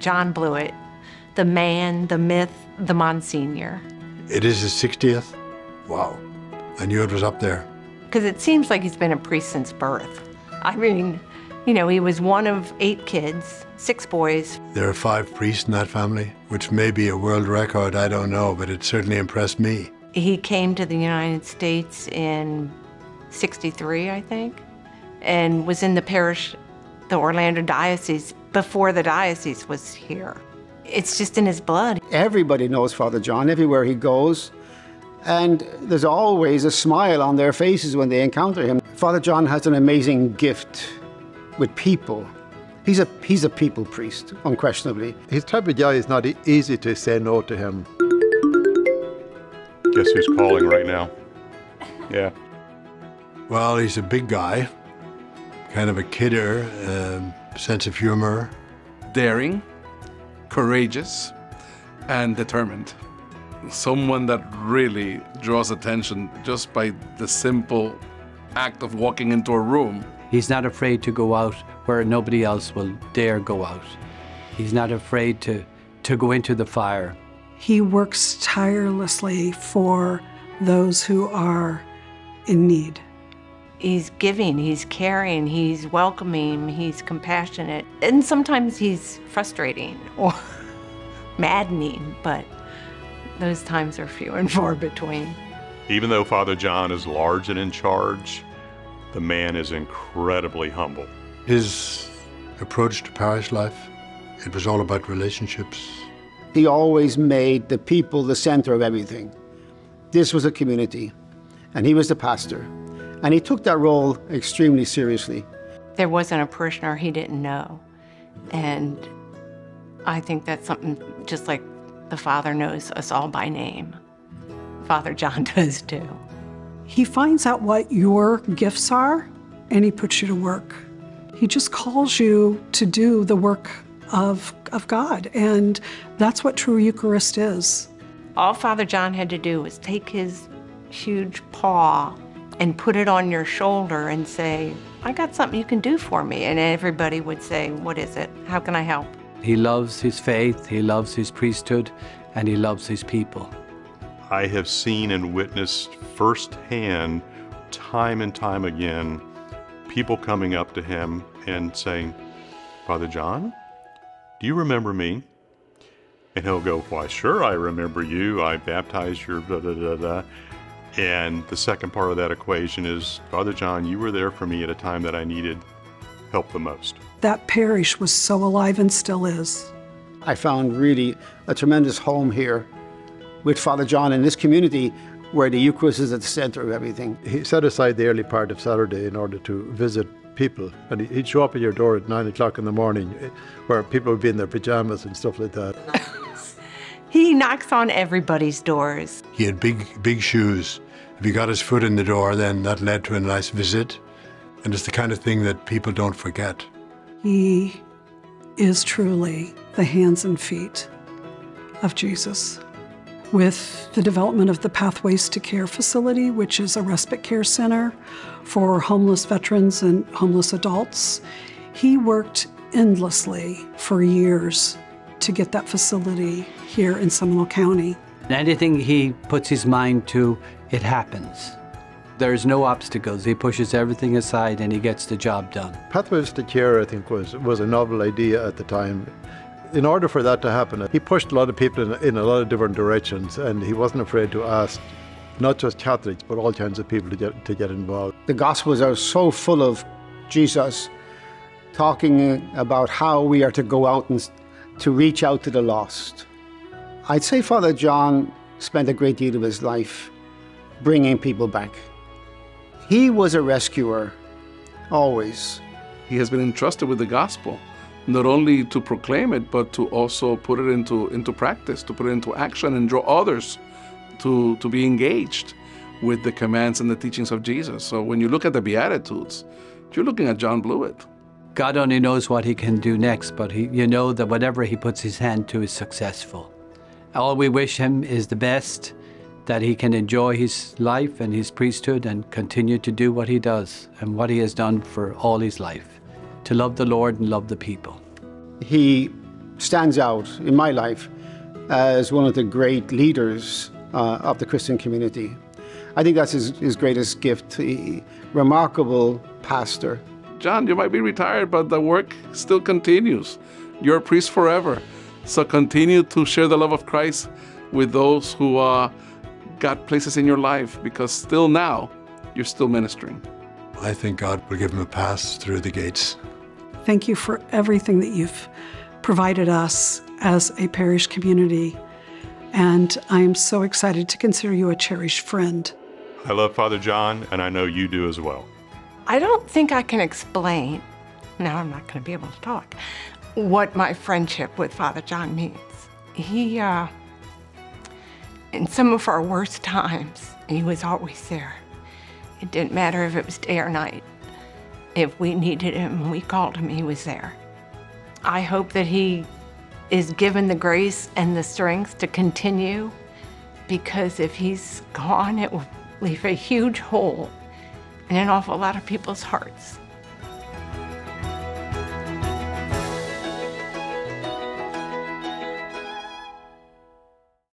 John Bluett, the man, the myth, the Monsignor. It is his 60th? Wow. I knew it was up there. Because it seems like he's been a priest since birth. I mean, you know, he was one of eight kids, six boys. There are five priests in that family, which may be a world record, I don't know, but it certainly impressed me. He came to the United States in 63, I think, and was in the parish, the Orlando Diocese, before the diocese was here. It's just in his blood. Everybody knows Father John everywhere he goes, and there's always a smile on their faces when they encounter him. Father John has an amazing gift with people. He's a, he's a people priest, unquestionably. His type of guy is not easy to say no to him. Guess who's calling right now? Yeah. Well, he's a big guy, kind of a kidder, um, sense of humor. daring, courageous, and determined. Someone that really draws attention just by the simple act of walking into a room. He's not afraid to go out where nobody else will dare go out. He's not afraid to, to go into the fire. He works tirelessly for those who are in need. He's giving, he's caring, he's welcoming, he's compassionate. And sometimes he's frustrating or maddening, but those times are few and far between. Even though Father John is large and in charge, the man is incredibly humble. His approach to parish life, it was all about relationships. He always made the people the center of everything. This was a community, and he was the pastor. And he took that role extremely seriously. There wasn't a parishioner he didn't know. And I think that's something just like the Father knows us all by name. Father John does too. He finds out what your gifts are and he puts you to work. He just calls you to do the work of, of God. And that's what true Eucharist is. All Father John had to do was take his huge paw and put it on your shoulder and say, I got something you can do for me. And everybody would say, What is it? How can I help? He loves his faith, he loves his priesthood, and he loves his people. I have seen and witnessed firsthand, time and time again, people coming up to him and saying, Father John, do you remember me? And he'll go, Why, sure, I remember you. I baptized your da da da da. And the second part of that equation is, Father John, you were there for me at a time that I needed help the most. That parish was so alive and still is. I found really a tremendous home here with Father John in this community where the Eucharist is at the center of everything. He set aside the early part of Saturday in order to visit people. And he'd show up at your door at nine o'clock in the morning eh, where people would be in their pajamas and stuff like that. He knocks on everybody's doors. He had big, big shoes. If he got his foot in the door, then that led to a nice visit. And it's the kind of thing that people don't forget. He is truly the hands and feet of Jesus. With the development of the Pathways to Care facility, which is a respite care center for homeless veterans and homeless adults, he worked endlessly for years to get that facility here in Seminole County. Anything he puts his mind to, it happens. There's no obstacles. He pushes everything aside and he gets the job done. Pathways to Care, I think, was, was a novel idea at the time. In order for that to happen, he pushed a lot of people in, in a lot of different directions, and he wasn't afraid to ask not just Catholics, but all kinds of people to get, to get involved. The Gospels are so full of Jesus talking about how we are to go out and s- to reach out to the lost. I'd say Father John spent a great deal of his life bringing people back. He was a rescuer, always. He has been entrusted with the gospel, not only to proclaim it, but to also put it into, into practice, to put it into action and draw others to, to be engaged with the commands and the teachings of Jesus. So when you look at the Beatitudes, you're looking at John Bluett. God only knows what he can do next, but he, you know that whatever he puts his hand to is successful. All we wish him is the best, that he can enjoy his life and his priesthood and continue to do what he does and what he has done for all his life to love the Lord and love the people. He stands out in my life as one of the great leaders uh, of the Christian community. I think that's his, his greatest gift. A remarkable pastor. John, you might be retired, but the work still continues. You're a priest forever. So continue to share the love of Christ with those who uh, got places in your life because still now you're still ministering. I think God will give him a pass through the gates. Thank you for everything that you've provided us as a parish community. And I am so excited to consider you a cherished friend. I love Father John, and I know you do as well. I don't think I can explain, now I'm not going to be able to talk, what my friendship with Father John means. He, uh, in some of our worst times, he was always there. It didn't matter if it was day or night. If we needed him, we called him, he was there. I hope that he is given the grace and the strength to continue because if he's gone, it will leave a huge hole in an awful lot of people's hearts.